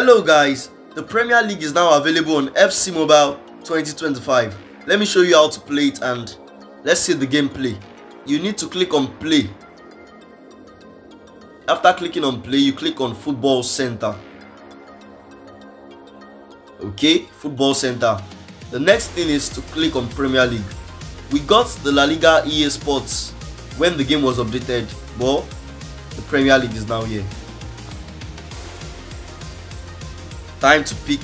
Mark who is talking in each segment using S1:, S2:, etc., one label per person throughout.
S1: Hello guys, the Premier League is now available on FC Mobile 2025. Let me show you how to play it and let's see the gameplay. You need to click on play. After clicking on play, you click on football center. Okay, football center. The next thing is to click on Premier League. We got the La Liga EA Sports when the game was updated, but the Premier League is now here. Time to pick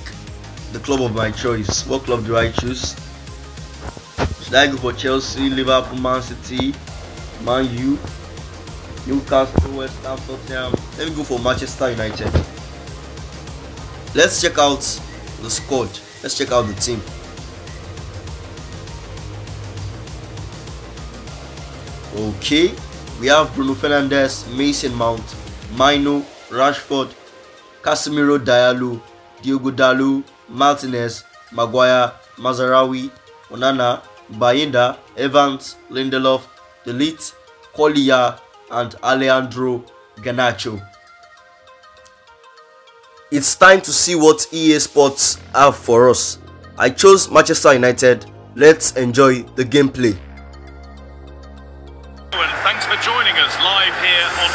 S1: the club of my choice. What club do I choose? Should I go for Chelsea, Liverpool, Man City, Man U, Newcastle, West Ham, Tottenham? Let me go for Manchester United. Let's check out the squad. Let's check out the team. Okay, we have Bruno Fernandes, Mason Mount, Mainoo, Rashford, Casemiro Diallo, Diogo Dalot, Martinez, Maguire, Mazraoui, Onana, Bayindir, Evans, Lindelof, Delete, Collyer, and Alejandro Garnacho. It's time to see what EA Sports have for us. I chose Manchester United. Let's enjoy the gameplay.
S2: Thanks for joining us live here on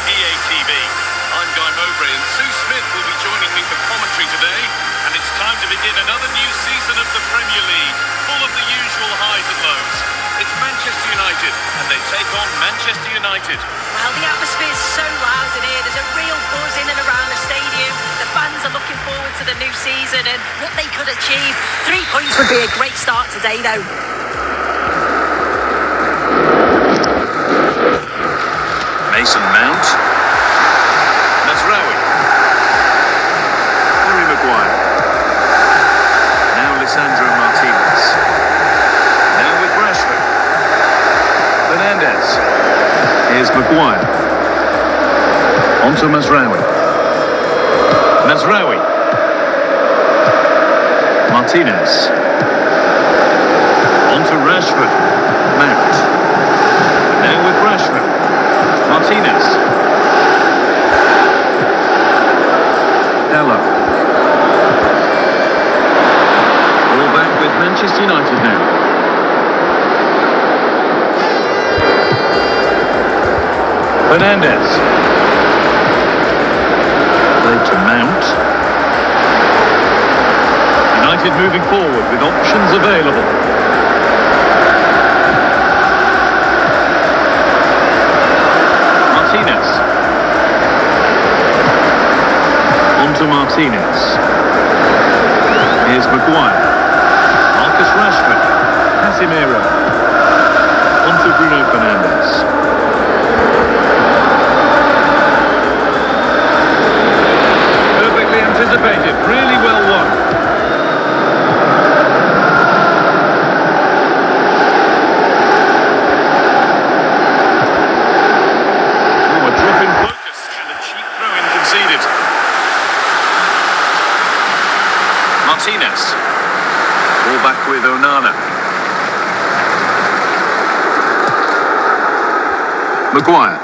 S2: take on Manchester United.
S3: Well, the atmosphere is so loud in here. There's a real buzz in and around the stadium. The fans are looking forward to the new season and what they could achieve. Three points would be a great start today, though.
S2: Mason Mount. Fernandes. Here's Maguire. On to Mazraoui. Mazraoui. Martinez. On to Rashford. Mount. Now with Rashford. Martinez. Ella. All back with Manchester United now. Fernandes. Played to Mount. United moving forward with options available. Martinez. On to Martinez. Here's Maguire. Marcus Rashford. Casemiro. Anticipated. Really well won. Oh, a drop in focus and a cheap throw in conceded. Martinez. Ball back with Onana. Maguire.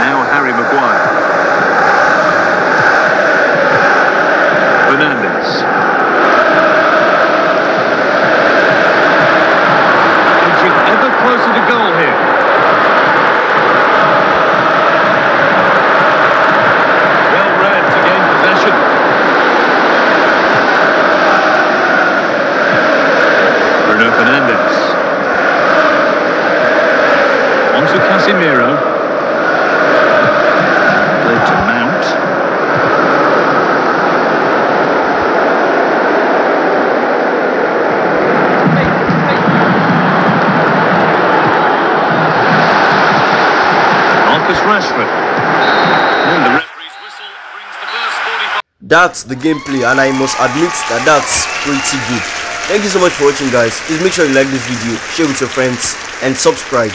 S2: Now Harry Maguire. Fernandes. Edging ever closer to goal here. Well read to gain possession. Bruno Fernandes. On to Casemiro. Played to Mount. Marcus Rashford. And the referee's whistle brings the first 45.
S1: That's the gameplay and I must admit that that's pretty good. Thank you so much for watching guys. Please make sure you like this video, share with your friends and subscribe.